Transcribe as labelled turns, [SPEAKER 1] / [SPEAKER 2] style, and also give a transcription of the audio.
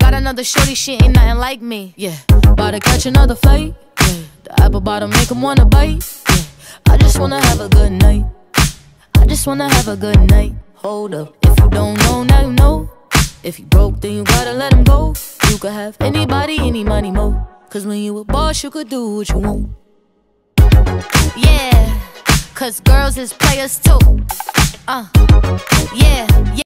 [SPEAKER 1] Got another shorty, she ain't nothing like me. Yeah, about to catch another fight. Yeah, the apple bottom make him wanna bite. Yeah, I just wanna have a good night. I just wanna have a good night. Hold up, if you don't know, now you know. If you broke, then you gotta let him go. You could have anybody, any money, mo. Cause when you a boss, you could do what you want. Yeah, cause girls is players too. Uh, yeah, yeah.